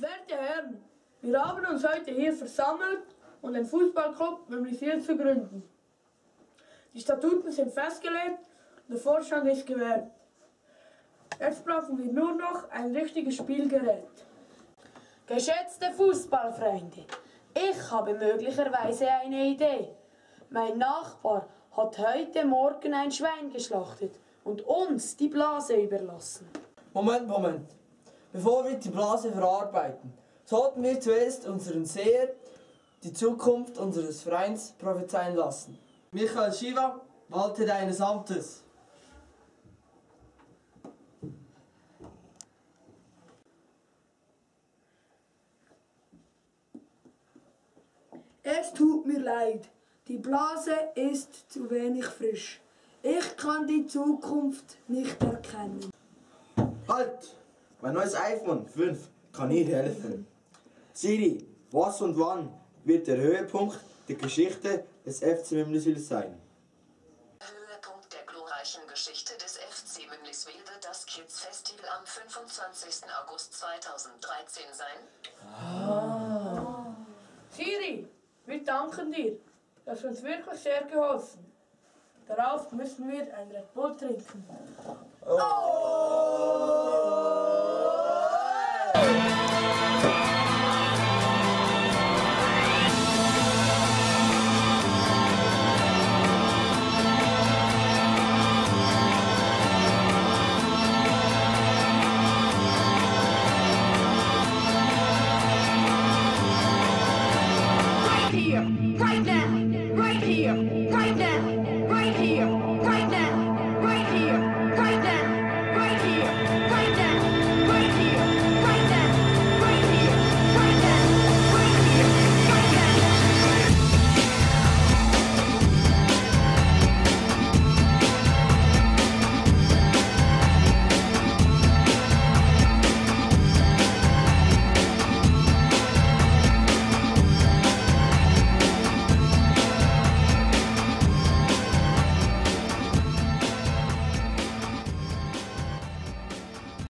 Werte Herren, wir haben uns heute hier versammelt, um den Fußballclub Möblisiert zu gründen. Die Statuten sind festgelegt und der Vorstand ist gewählt. Jetzt brauchen wir nur noch ein richtiges Spielgerät. Geschätzte Fußballfreunde, ich habe möglicherweise eine Idee. Mein Nachbar hat heute Morgen ein Schwein geschlachtet und uns die Blase überlassen. Moment, Moment. Bevor wir die Blase verarbeiten, sollten wir zuerst unseren Seher die Zukunft unseres Vereins prophezeien lassen. Michael Shiva, walte deines Amtes. Es tut mir leid, die Blase ist zu wenig frisch. Ich kann die Zukunft nicht erkennen. Halt! Mein neues iPhone 5 kann hier helfen. Siri, was und wann wird der Höhepunkt der Geschichte des FC Mümliswil sein? Höhepunkt der glorreichen Geschichte des FC Mümliswil wird das Kids Festival am 25. August 2013 sein. Siri, wir danken dir. Du hast uns wirklich sehr geholfen. Darauf müssen wir ein Red Bull trinken. Oh!